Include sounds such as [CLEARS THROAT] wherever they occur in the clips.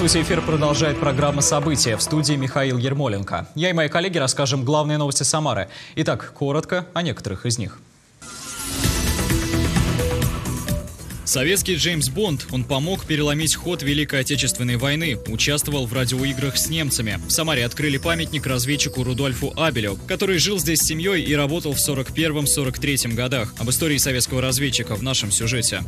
Здравствуйте, эфир продолжает программа «События» в студии Михаил Ермоленко. Я и мои коллеги расскажем главные новости Самары. Итак, коротко о некоторых из них. Советский Джеймс Бонд. Он помог переломить ход Великой Отечественной войны, участвовал в радиоиграх с немцами. В Самаре открыли памятник разведчику Рудольфу Абелю, который жил здесь с семьей и работал в 41-43 годах. Об истории советского разведчика в нашем сюжете.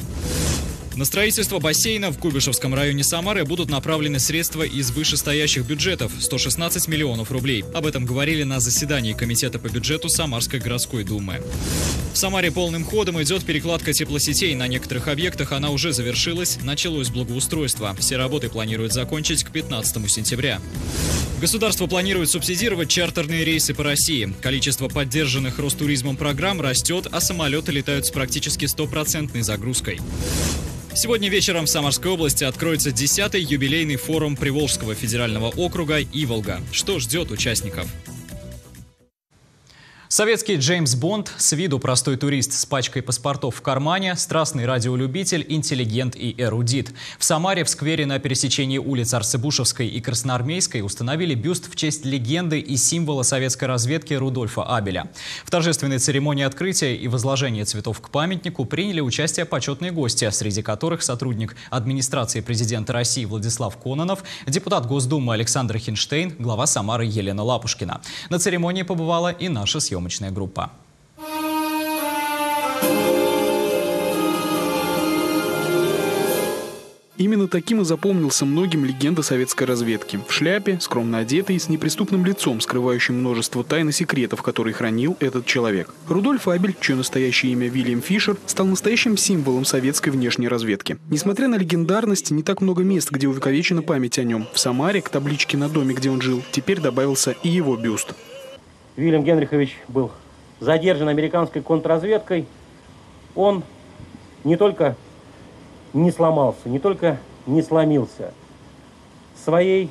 На строительство бассейна в Куйбышевском районе Самары будут направлены средства из вышестоящих бюджетов – 116 миллионов рублей. Об этом говорили на заседании Комитета по бюджету Самарской городской думы. В Самаре полным ходом идет перекладка теплосетей. На некоторых объектах она уже завершилась, началось благоустройство. Все работы планируют закончить к 15 сентября. Государство планирует субсидировать чартерные рейсы по России. Количество поддержанных Ростуризмом программ растет, а самолеты летают с практически стопроцентной загрузкой. Сегодня вечером в Самарской области откроется 10-й юбилейный форум Приволжского федерального округа «Иволга». Что ждет участников? Советский Джеймс Бонд, с виду простой турист с пачкой паспортов в кармане, страстный радиолюбитель, интеллигент и эрудит. В Самаре в сквере на пересечении улиц Арцебушевской и Красноармейской установили бюст в честь легенды и символа советской разведки Рудольфа Абеля. В торжественной церемонии открытия и возложения цветов к памятнику приняли участие почетные гости, среди которых сотрудник администрации президента России Владислав Кононов, депутат Госдумы Александр Хинштейн, глава Самары Елена Лапушкина. На церемонии побывала и наша съемка съемочная группа. Именно таким и запомнился многим легенда советской разведки. В шляпе, скромно одетый, с неприступным лицом, скрывающим множество тайн и секретов, которые хранил этот человек. Рудольф Абель, чье настоящее имя Вильям Фишер, стал настоящим символом советской внешней разведки. Несмотря на легендарность, не так много мест, где увековечена память о нем. В Самаре, к табличке на доме, где он жил, теперь добавился и его бюст. Вильям Генрихович был задержан американской контрразведкой, он не только не сломался, не только не сломился, своей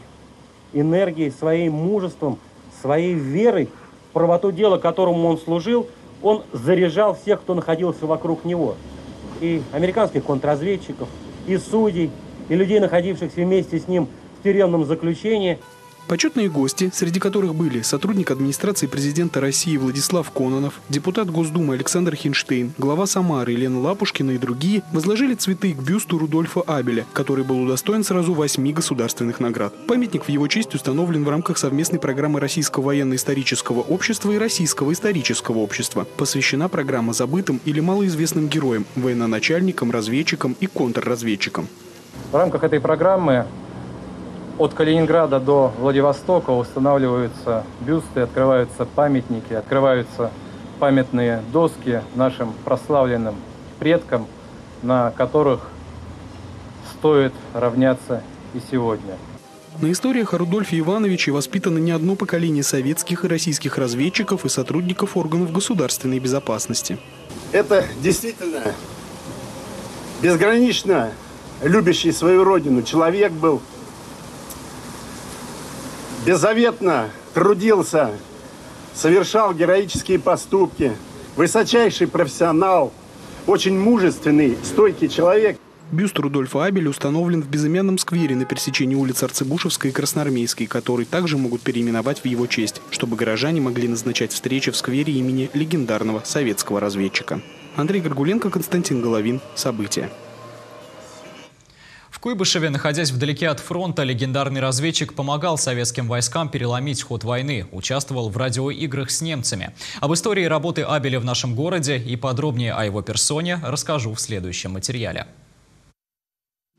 энергией, своим мужеством, своей верой в правоту дела, которому он служил, он заряжал всех, кто находился вокруг него. И американских контрразведчиков, и судей, и людей, находившихся вместе с ним в тюремном заключении – Почетные гости, среди которых были сотрудник администрации президента России Владислав Кононов, депутат Госдумы Александр Хинштейн, глава Самары Елена Лапушкина и другие, возложили цветы к бюсту Рудольфа Абеля, который был удостоен сразу восьми государственных наград. Памятник в его честь установлен в рамках совместной программы Российского военно-исторического общества и Российского исторического общества. Посвящена программа забытым или малоизвестным героям, военноначальникам, разведчикам и контрразведчикам. В рамках этой программы от Калининграда до Владивостока устанавливаются бюсты, открываются памятники, открываются памятные доски нашим прославленным предкам, на которых стоит равняться и сегодня. На историях о Рудольфе Ивановиче воспитано не одно поколение советских и российских разведчиков и сотрудников органов государственной безопасности. Это действительно безгранично любящий свою родину человек был – беззаветно трудился, совершал героические поступки, высочайший профессионал, очень мужественный, стойкий человек. Бюст Рудольфа Абеля установлен в безымянном сквере на пересечении улиц Арцебушевской и Красноармейской, который также могут переименовать в его честь, чтобы горожане могли назначать встречи в сквере имени легендарного советского разведчика. Андрей Горгуленко, Константин Головин. События. Куйбышеве, находясь вдалеке от фронта, легендарный разведчик помогал советским войскам переломить ход войны, участвовал в радиоиграх с немцами. Об истории работы Абеля в нашем городе и подробнее о его персоне расскажу в следующем материале.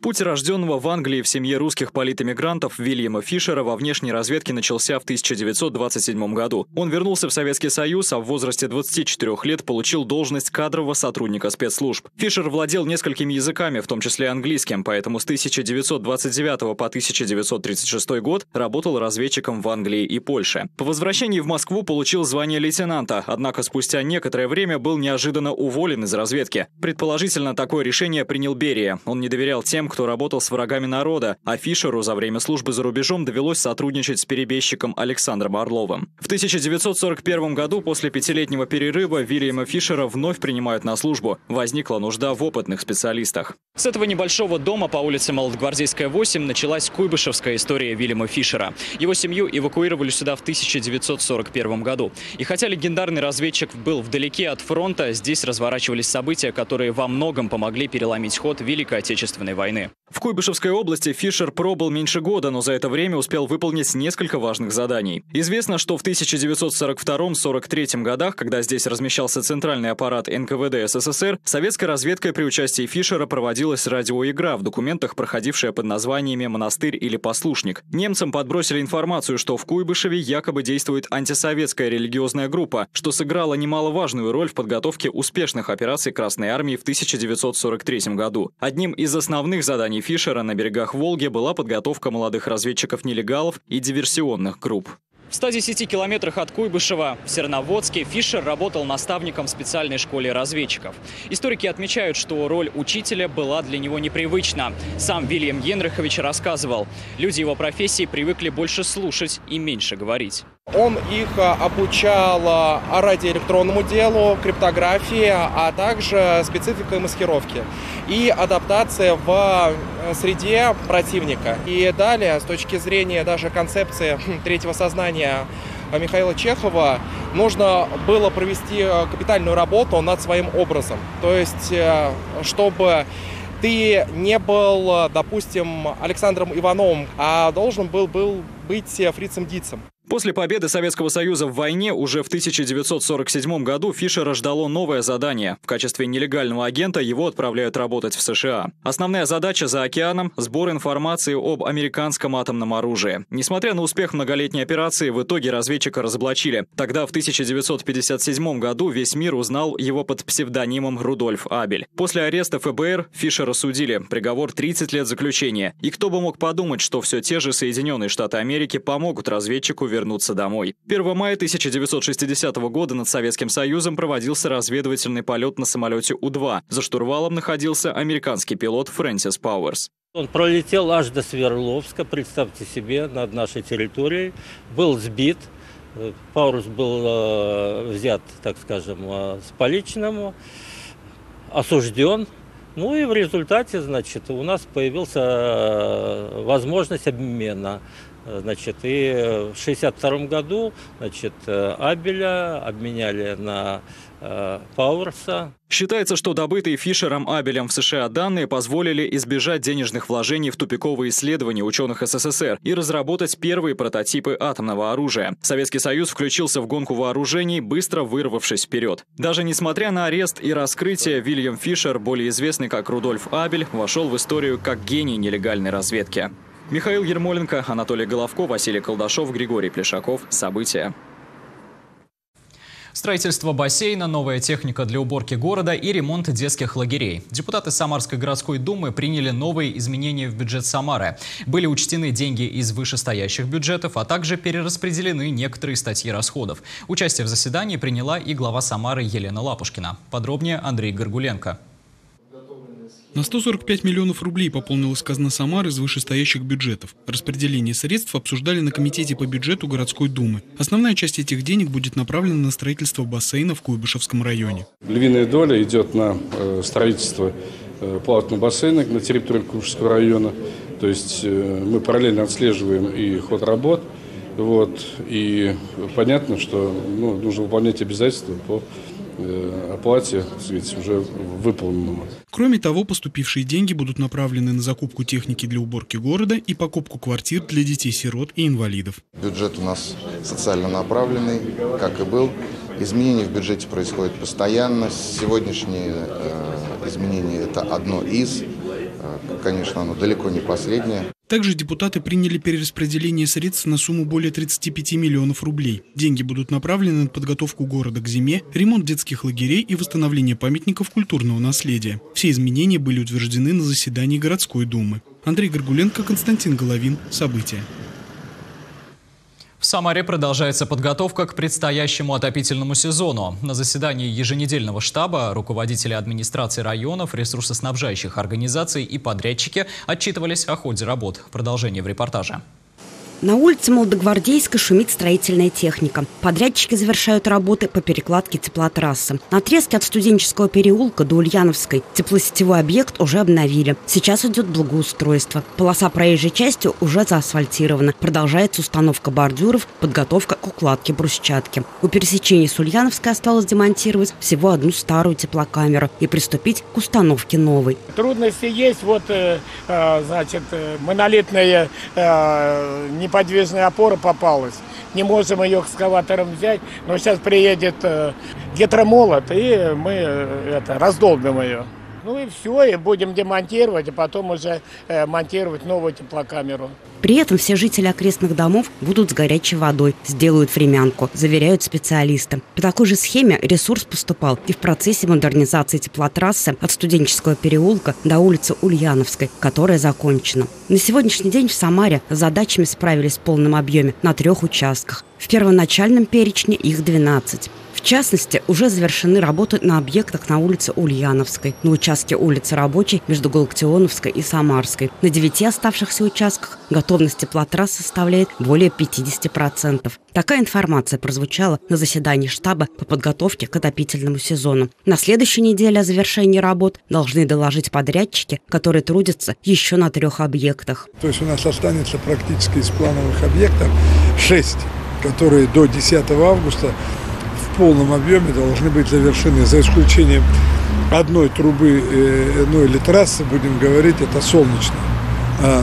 Путь рожденного в Англии в семье русских политэмигрантов Вильяма Фишера во внешней разведке начался в 1927 году. Он вернулся в Советский Союз, а в возрасте 24 лет получил должность кадрового сотрудника спецслужб. Фишер владел несколькими языками, в том числе английским, поэтому с 1929 по 1936 год работал разведчиком в Англии и Польше. По возвращении в Москву получил звание лейтенанта, однако спустя некоторое время был неожиданно уволен из разведки. Предположительно, такое решение принял Берия. Он не доверял тем, кто работал с врагами народа, а Фишеру за время службы за рубежом довелось сотрудничать с перебежчиком Александром Орловым. В 1941 году после пятилетнего перерыва Вильяма Фишера вновь принимают на службу. Возникла нужда в опытных специалистах. С этого небольшого дома по улице Молодогвардейская, 8 началась куйбышевская история Вильяма Фишера. Его семью эвакуировали сюда в 1941 году. И хотя легендарный разведчик был вдалеке от фронта, здесь разворачивались события, которые во многом помогли переломить ход Великой Отечественной войны. В Куйбышевской области Фишер пробыл меньше года, но за это время успел выполнить несколько важных заданий. Известно, что в 1942-43 годах, когда здесь размещался центральный аппарат НКВД СССР, советской разведкой при участии Фишера проводилась радиоигра, в документах проходившая под названиями «Монастырь» или «Послушник». Немцам подбросили информацию, что в Куйбышеве якобы действует антисоветская религиозная группа, что сыграло немаловажную роль в подготовке успешных операций Красной Армии в 1943 году. Одним из основных заданий Фишера на берегах Волги была подготовка молодых разведчиков-нелегалов и диверсионных групп. В 110 километрах от Куйбышева в Серноводске Фишер работал наставником в специальной школе разведчиков. Историки отмечают, что роль учителя была для него непривычна. Сам Вильям Генрихович рассказывал, люди его профессии привыкли больше слушать и меньше говорить. Он их а, обучал а, радиоэлектронному делу, криптографии, а также спецификой маскировки и адаптация в э, среде противника. И далее, с точки зрения даже концепции [CLEARS THROAT] третьего сознания Михаила Чехова, нужно было провести э, капитальную работу над своим образом. То есть, э, чтобы ты не был, допустим, Александром Ивановым, а должен был, был быть Фрицем Дицем. После победы Советского Союза в войне уже в 1947 году Фишера ждало новое задание. В качестве нелегального агента его отправляют работать в США. Основная задача за океаном – сбор информации об американском атомном оружии. Несмотря на успех многолетней операции, в итоге разведчика разоблачили. Тогда, в 1957 году, весь мир узнал его под псевдонимом Рудольф Абель. После ареста ФБР Фишера судили. Приговор 30 лет заключения. И кто бы мог подумать, что все те же Соединенные Штаты Америки помогут разведчику вернуться домой. 1 мая 1960 года над Советским Союзом проводился разведывательный полет на самолете У-2. За штурвалом находился американский пилот Фрэнсис Пауэрс. Он пролетел аж до Свердловска, представьте себе, над нашей территорией, был сбит, Пауэрс был э, взят, так скажем, э, с поличному, осужден, ну и в результате, значит, у нас появилась э, возможность обмена Значит, и в 1962 году значит, Абеля обменяли на э, Пауэрса. Считается, что добытые Фишером Абелем в США данные позволили избежать денежных вложений в тупиковые исследования ученых СССР и разработать первые прототипы атомного оружия. Советский Союз включился в гонку вооружений, быстро вырвавшись вперед. Даже несмотря на арест и раскрытие, Вильям Фишер, более известный как Рудольф Абель, вошел в историю как гений нелегальной разведки. Михаил Ермоленко, Анатолий Головко, Василий Колдашов, Григорий Плешаков. События. Строительство бассейна, новая техника для уборки города и ремонт детских лагерей. Депутаты Самарской городской думы приняли новые изменения в бюджет Самары. Были учтены деньги из вышестоящих бюджетов, а также перераспределены некоторые статьи расходов. Участие в заседании приняла и глава Самары Елена Лапушкина. Подробнее Андрей Горгуленко. На 145 миллионов рублей пополнилась казна Самары из вышестоящих бюджетов. Распределение средств обсуждали на Комитете по бюджету городской думы. Основная часть этих денег будет направлена на строительство бассейна в Куйбышевском районе. Львиная доля идет на э, строительство э, плавательного бассейна на территории Куйбышевского района. То есть э, мы параллельно отслеживаем и ход работ. Вот, и понятно, что ну, нужно выполнять обязательства по оплате, сказать, уже выполненному. Кроме того, поступившие деньги будут направлены на закупку техники для уборки города и покупку квартир для детей-сирот и инвалидов. Бюджет у нас социально направленный, как и был. Изменения в бюджете происходят постоянно. Сегодняшние э, изменения – это одно из. Э, конечно, оно далеко не последнее. Также депутаты приняли перераспределение средств на сумму более 35 миллионов рублей. Деньги будут направлены на подготовку города к зиме, ремонт детских лагерей и восстановление памятников культурного наследия. Все изменения были утверждены на заседании городской думы. Андрей Горгуленко, Константин Головин. События. В Самаре продолжается подготовка к предстоящему отопительному сезону. На заседании еженедельного штаба руководители администрации районов, ресурсоснабжающих организаций и подрядчики отчитывались о ходе работ. Продолжение в репортаже. На улице Молодогвардейска шумит строительная техника. Подрядчики завершают работы по перекладке теплотрассы. На отрезке от студенческого переулка до Ульяновской теплосетевой объект уже обновили. Сейчас идет благоустройство. Полоса проезжей части уже заасфальтирована. Продолжается установка бордюров, подготовка к укладке брусчатки. У пересечения с Ульяновской осталось демонтировать всего одну старую теплокамеру и приступить к установке новой. Трудности есть. Вот, э, э, значит, э, монолитная не неподвижная опора попалась. Не можем ее экскаватором взять, но сейчас приедет э, гидромолот, и мы э, это, раздолбим ее. Ну и все, и будем демонтировать, а потом уже э, монтировать новую теплокамеру. При этом все жители окрестных домов будут с горячей водой, сделают времянку, заверяют специалисты. По такой же схеме ресурс поступал и в процессе модернизации теплотрассы от студенческого переулка до улицы Ульяновской, которая закончена. На сегодняшний день в Самаре с задачами справились в полном объеме на трех участках. В первоначальном перечне их 12. В частности, уже завершены работы на объектах на улице Ульяновской, на участке улицы Рабочей между Галактионовской и Самарской. На девяти оставшихся участках готовность теплотрасс составляет более 50%. Такая информация прозвучала на заседании штаба по подготовке к отопительному сезону. На следующей неделе о завершении работ должны доложить подрядчики, которые трудятся еще на трех объектах. То есть у нас останется практически из плановых объектов 6, которые до 10 августа в полном объеме должны быть завершены, за исключением одной трубы, ну или трассы, будем говорить, это солнечная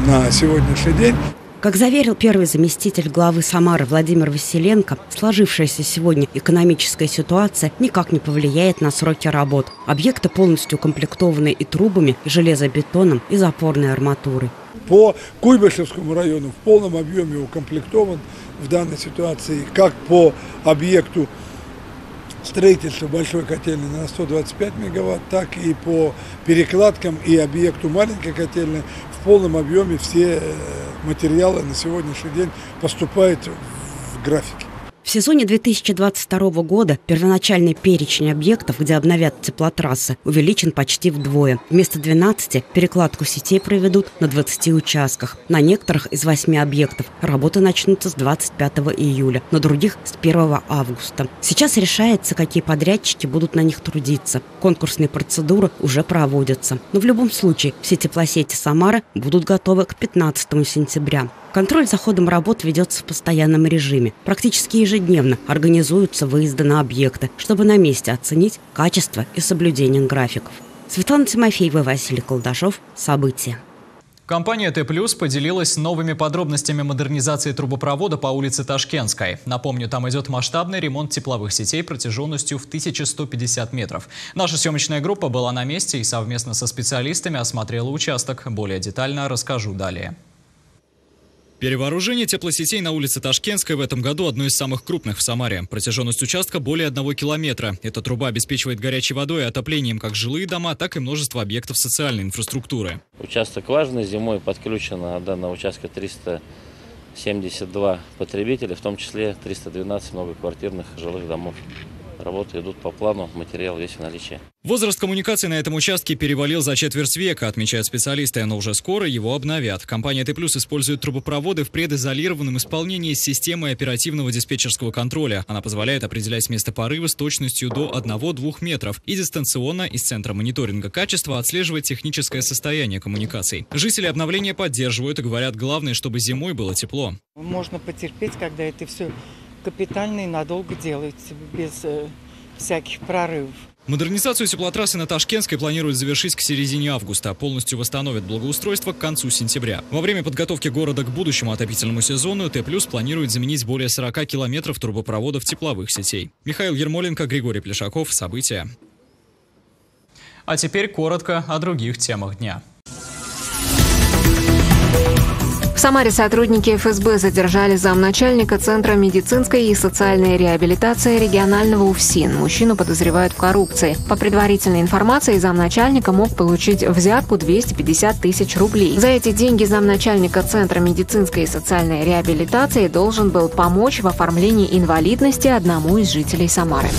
на сегодняшний день. Как заверил первый заместитель главы Самары Владимир Василенко, сложившаяся сегодня экономическая ситуация никак не повлияет на сроки работ. Объекты полностью укомплектованы и трубами, и железобетоном, и запорной арматурой. По Куйбышевскому району в полном объеме укомплектован в данной ситуации как по объекту строительства большой котельной на 125 мегаватт, так и по перекладкам и объекту маленькой котельной в полном объеме все э, материалы на сегодняшний день поступают в графике. В сезоне 2022 года первоначальный перечень объектов, где обновят теплотрассы, увеличен почти вдвое. Вместо 12 перекладку сетей проведут на 20 участках. На некоторых из 8 объектов работы начнутся с 25 июля, на других с 1 августа. Сейчас решается, какие подрядчики будут на них трудиться. Конкурсные процедуры уже проводятся. Но в любом случае все теплосети Самары будут готовы к 15 сентября. Контроль за ходом работ ведется в постоянном режиме. Практически ежедневно организуются выезды на объекты, чтобы на месте оценить качество и соблюдение графиков. Светлана Тимофеева, Василий Колдашов. События. Компания Т+, поделилась новыми подробностями модернизации трубопровода по улице Ташкентской. Напомню, там идет масштабный ремонт тепловых сетей протяженностью в 1150 метров. Наша съемочная группа была на месте и совместно со специалистами осмотрела участок. Более детально расскажу далее. Перевооружение теплосетей на улице Ташкентской в этом году одно из самых крупных в Самаре. Протяженность участка более одного километра. Эта труба обеспечивает горячей водой и отоплением как жилые дома, так и множество объектов социальной инфраструктуры. Участок важный. Зимой подключено данного участка 372 потребителя, в том числе 312 многоквартирных жилых домов. Работы идут по плану, материал весь в наличии. Возраст коммуникации на этом участке перевалил за четверть века, отмечают специалисты, но уже скоро его обновят. Компания Т+, использует трубопроводы в предизолированном исполнении с системой оперативного диспетчерского контроля. Она позволяет определять место порыва с точностью до 1-2 метров и дистанционно из Центра мониторинга качества отслеживать техническое состояние коммуникаций. Жители обновления поддерживают и говорят, главное, чтобы зимой было тепло. Можно потерпеть, когда это все капитально и надолго делается, без э, всяких прорывов. Модернизацию теплотрассы на Ташкентской планируют завершить к середине августа. Полностью восстановят благоустройство к концу сентября. Во время подготовки города к будущему отопительному сезону Т+, планирует заменить более 40 километров трубопроводов тепловых сетей. Михаил Ермоленко, Григорий Плешаков. События. А теперь коротко о других темах дня. Самаре сотрудники ФСБ задержали замначальника Центра медицинской и социальной реабилитации регионального УФСИН. Мужчину подозревают в коррупции. По предварительной информации, замначальника мог получить взятку 250 тысяч рублей. За эти деньги замначальника Центра медицинской и социальной реабилитации должен был помочь в оформлении инвалидности одному из жителей Самары.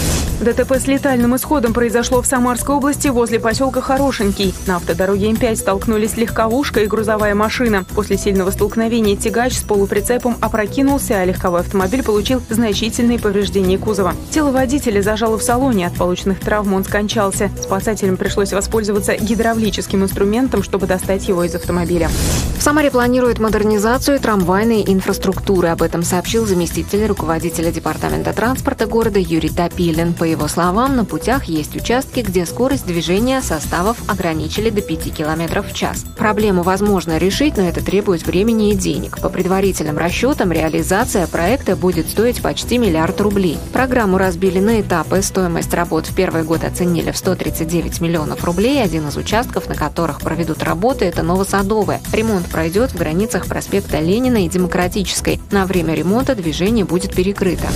ДТП с летальным исходом произошло в Самарской области возле поселка Хорошенький. На автодороге М5 столкнулись легковушка и грузовая машина. После сильного столкновения тягач с полуприцепом опрокинулся, а легковой автомобиль получил значительные повреждения кузова. Тело водителя зажало в салоне. От полученных травм он скончался. Спасателям пришлось воспользоваться гидравлическим инструментом, чтобы достать его из автомобиля. В Самаре планируют модернизацию трамвайной инфраструктуры. Об этом сообщил заместитель руководителя департамента транспорта города Юрий Топилин. По его словам, на путях есть участки, где скорость движения составов ограничили до 5 км в час. Проблему возможно решить, но это требует времени и денег. По предварительным расчетам, реализация проекта будет стоить почти миллиард рублей. Программу разбили на этапы. Стоимость работ в первый год оценили в 139 миллионов рублей. Один из участков, на которых проведут работы, это Новосадовая. Ремонт пройдет в границах проспекта Ленина и Демократической. На время ремонта движение будет перекрыто.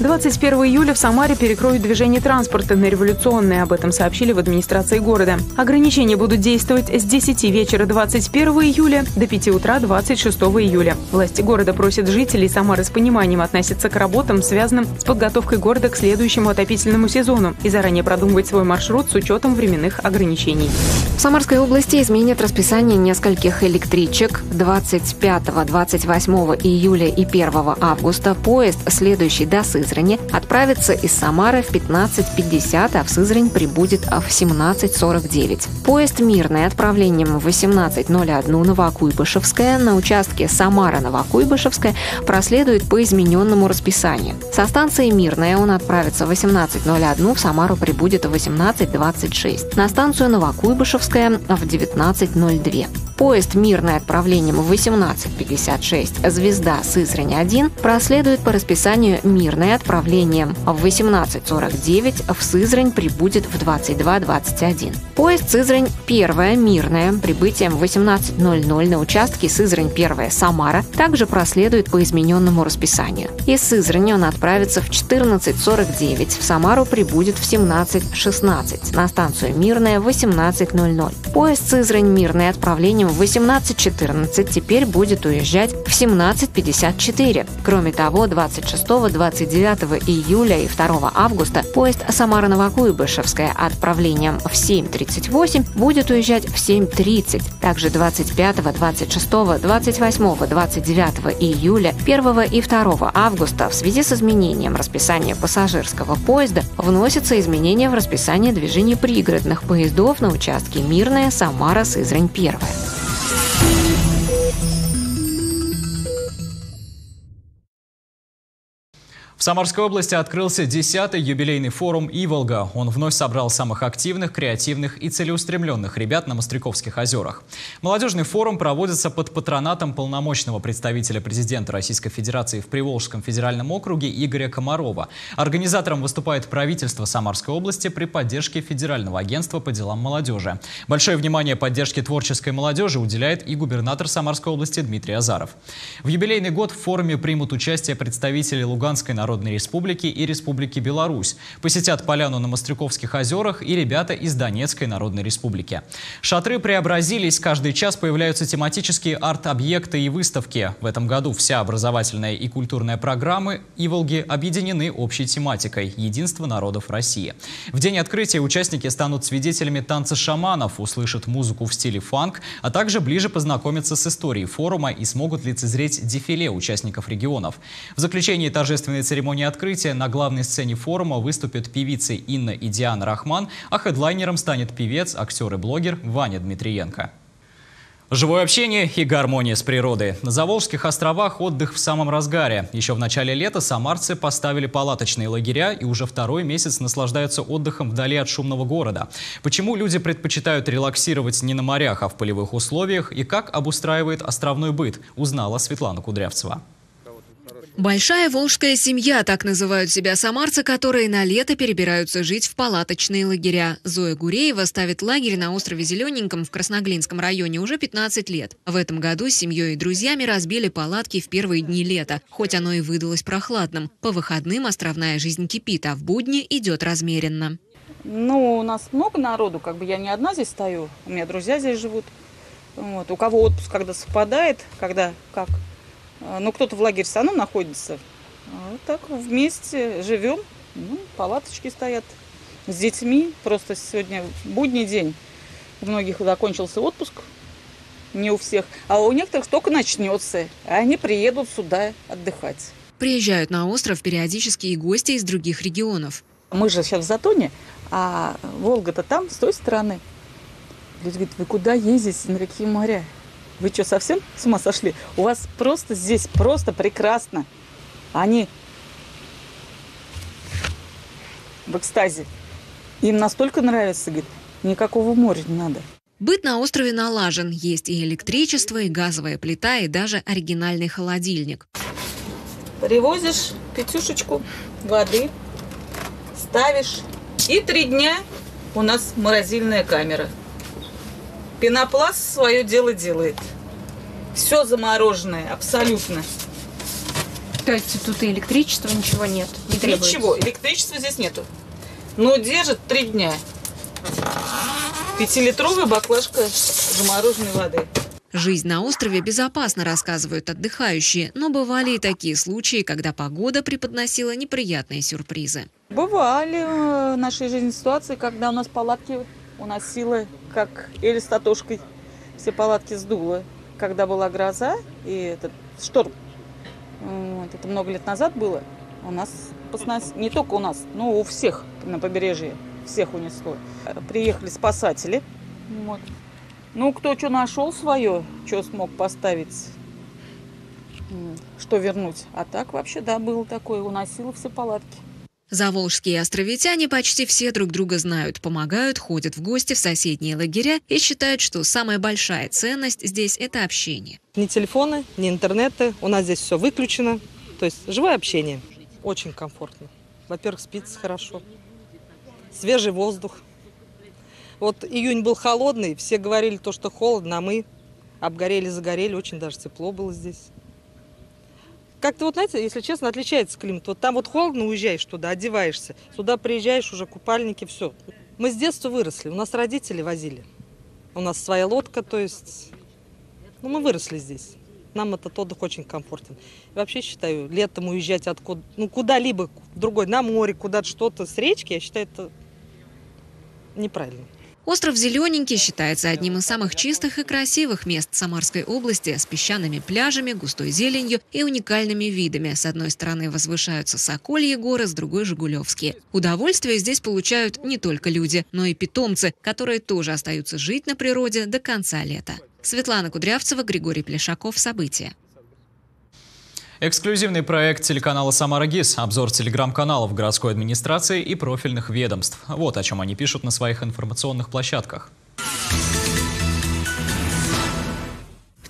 21 июля в Самаре перекроют движение транспорта на революционное. Об этом сообщили в администрации города. Ограничения будут действовать с 10 вечера 21 июля до 5 утра 26 июля. Власти города просят жителей Самары с пониманием относиться к работам, связанным с подготовкой города к следующему отопительному сезону и заранее продумывать свой маршрут с учетом временных ограничений. В Самарской области изменят расписание нескольких электричек. 25, 28 июля и 1 августа поезд, следующий до Сызрани, отправится из Самары в 15.50, а в Сызрань прибудет в 17.49. Поезд «Мирный» отправлением в 18.01 Новокуйбышевская на участке Самара-Новокуйбышевская проследует по измененному расписанию. Со станции «Мирная» он отправится в 18.01, в Самару прибудет в 18.26. На станцию Новокуйбышевская в 19.02. Поезд «Мирный» отправлением в 18.56 «Звезда» Сызрань-1 проследует по расписанию «Мирное» отправлением в 18.49 в Сызрань прибудет в 22.21. Поезд Сызрань 1 «Мирная» прибытием в 18.00 на участке Сызрань 1 Самара также проследует по измененному расписанию. Из Сызрани он отправится в 14.49, в Самару прибудет в 17.16, на станцию Мирная в 18.00. Поезд Сызрань «Мирный» отправлением в 18.14 теперь будет уезжать в 17.54. Кроме того, 26-29 июля и 2 августа поезд Самара-Новокуйбышевская отправлением в 7.38 будет уезжать в 7.30. Также 25, 26, 28, 29 июля, 1 и 2 августа в связи с изменением расписания пассажирского поезда вносятся изменения в расписание движения пригородных поездов на участке Мирная, Самара, Сызрань, 1. В Самарской области открылся 10-й юбилейный форум «Иволга». Он вновь собрал самых активных, креативных и целеустремленных ребят на Мостряковских озерах. Молодежный форум проводится под патронатом полномочного представителя президента Российской Федерации в Приволжском федеральном округе Игоря Комарова. Организатором выступает правительство Самарской области при поддержке Федерального агентства по делам молодежи. Большое внимание поддержке творческой молодежи уделяет и губернатор Самарской области Дмитрий Азаров. В юбилейный год в форуме примут участие представители Луганской народной Народной Республики и Республики Беларусь. Посетят поляну на Мостряковских озерах и ребята из Донецкой Народной Республики. Шатры преобразились, каждый час появляются тематические арт-объекты и выставки. В этом году вся образовательная и культурная программы Иволги объединены общей тематикой – единство народов России. В день открытия участники станут свидетелями танца шаманов, услышат музыку в стиле фанк, а также ближе познакомятся с историей форума и смогут лицезреть дефиле участников регионов. В заключении торжественной церемонии церемонии открытия на главной сцене форума выступят певицы Инна и Диана Рахман, а хедлайнером станет певец, актер и блогер Ваня Дмитриенко. Живое общение и гармония с природой. На Заволжских островах отдых в самом разгаре. Еще в начале лета самарцы поставили палаточные лагеря и уже второй месяц наслаждаются отдыхом вдали от шумного города. Почему люди предпочитают релаксировать не на морях, а в полевых условиях и как обустраивает островной быт, узнала Светлана Кудрявцева. Большая волжская семья, так называют себя самарцы, которые на лето перебираются жить в палаточные лагеря. Зоя Гуреева ставит лагерь на острове Зелененьком в Красноглинском районе уже 15 лет. В этом году с семьей и друзьями разбили палатки в первые дни лета, хоть оно и выдалось прохладным. По выходным островная жизнь кипит, а в будни идет размеренно. Ну, у нас много народу, как бы я не одна здесь стою, у меня друзья здесь живут. Вот. У кого отпуск когда совпадает, когда как ну, кто-то в лагере все равно находится. А вот так вместе живем. Ну, палаточки стоят с детьми. Просто сегодня будний день. У многих закончился отпуск. Не у всех. А у некоторых только начнется. А они приедут сюда отдыхать. Приезжают на остров периодически и гости из других регионов. Мы же сейчас в Затоне, а Волга-то там, с той стороны. Люди говорят, вы куда ездите, на какие моря? Вы что, совсем с ума сошли? У вас просто здесь просто прекрасно. Они в экстазе. Им настолько нравится, говорит, никакого моря не надо. Быт на острове налажен. Есть и электричество, и газовая плита, и даже оригинальный холодильник. Привозишь пятюшечку воды, ставишь, и три дня у нас морозильная камера – Пенопласт свое дело делает. Все замороженное, абсолютно. То есть тут и электричества ничего нет? Не требуется. Ничего, электричества здесь нету. Но держит три дня. Пятилитровая баклажка замороженной воды. Жизнь на острове безопасна, рассказывают отдыхающие, но бывали и такие случаи, когда погода преподносила неприятные сюрпризы. Бывали в нашей жизни ситуации, когда у нас палатки уносило, как Эль с Татушкой, все палатки сдуло. Когда была гроза и этот шторм, вот, это много лет назад было, у нас поснос... не только у нас, но у всех на побережье, всех унесло. Приехали спасатели, вот. Ну, кто что нашел свое, что смог поставить, что вернуть. А так вообще, да, было такое, уносило все палатки. Заволжские островитяне почти все друг друга знают, помогают, ходят в гости в соседние лагеря и считают, что самая большая ценность здесь – это общение. Ни телефоны, ни интернеты, у нас здесь все выключено. То есть живое общение. Очень комфортно. Во-первых, спится хорошо. Свежий воздух. Вот июнь был холодный, все говорили то, что холодно, а мы обгорели, загорели, очень даже тепло было здесь. Как-то вот, знаете, если честно, отличается климат. Вот там вот холодно, уезжаешь туда, одеваешься. Сюда приезжаешь, уже купальники, все. Мы с детства выросли, у нас родители возили. У нас своя лодка, то есть... Ну, мы выросли здесь. Нам этот отдых очень комфортен. И вообще считаю, летом уезжать откуда, ну, куда-либо другой, на море, куда-то что-то с речки, я считаю, это неправильно. Остров Зелененький считается одним из самых чистых и красивых мест Самарской области с песчаными пляжами, густой зеленью и уникальными видами. С одной стороны возвышаются Сокольи горы, с другой – Жигулевские. Удовольствие здесь получают не только люди, но и питомцы, которые тоже остаются жить на природе до конца лета. Светлана Кудрявцева, Григорий Плешаков. События. Эксклюзивный проект телеканала «Самара ГИС». Обзор телеграм-каналов городской администрации и профильных ведомств. Вот о чем они пишут на своих информационных площадках.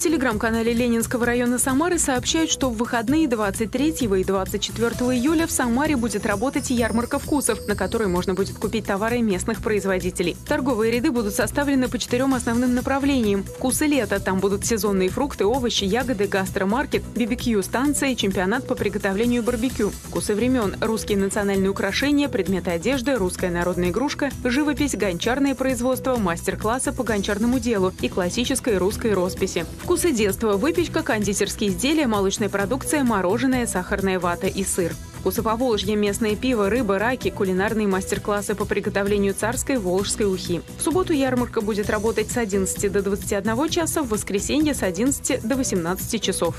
Телеграм-канале Ленинского района Самары сообщают, что в выходные 23 и 24 июля в Самаре будет работать ярмарка вкусов, на которой можно будет купить товары местных производителей. Торговые ряды будут составлены по четырем основным направлениям. Вкусы лета. Там будут сезонные фрукты, овощи, ягоды, гастромаркет, BBQ станция, чемпионат по приготовлению барбекю. Вкусы времен. Русские национальные украшения, предметы одежды, русская народная игрушка, живопись, гончарное производство, мастер-классы по гончарному делу и классической русской росписи. Вкусы детства, выпечка, кондитерские изделия, молочная продукция, мороженое, сахарная вата и сыр. Вкусы Поволжья, местное пиво, рыба, раки, кулинарные мастер-классы по приготовлению царской волжской ухи. В субботу ярмарка будет работать с 11 до 21 часа, в воскресенье с 11 до 18 часов.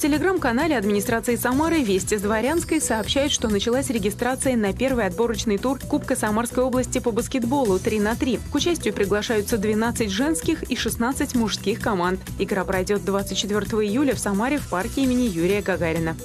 Телеграм-канале администрации Самары «Вести с Дворянской» сообщают, что началась регистрация на первый отборочный тур Кубка Самарской области по баскетболу 3 на 3. К участию приглашаются 12 женских и 16 мужских команд. Игра пройдет 24 июля в Самаре в парке имени Юрия Гагарина.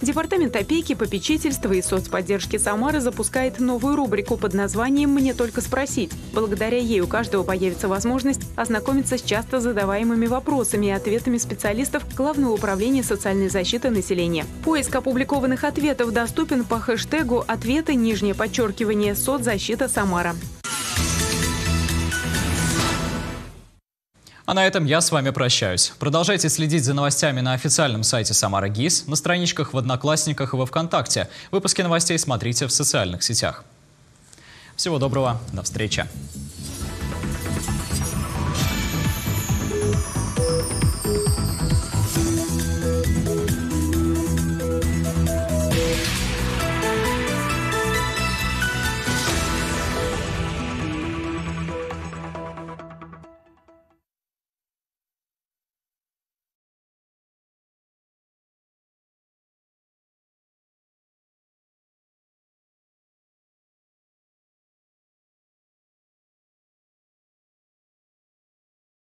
Департамент опеки, попечительства и соцподдержки Самары запускает новую рубрику под названием «Мне только спросить». Благодаря ей у каждого появится возможность ознакомиться с часто задаваемыми вопросами и ответами специалистов Главного управления социальной защиты населения. Поиск опубликованных ответов доступен по хэштегу «Ответы нижнее подчеркивание соцзащита Самара». А на этом я с вами прощаюсь. Продолжайте следить за новостями на официальном сайте Самара ГИС, на страничках в Одноклассниках и во Вконтакте. Выпуски новостей смотрите в социальных сетях. Всего доброго, до встречи.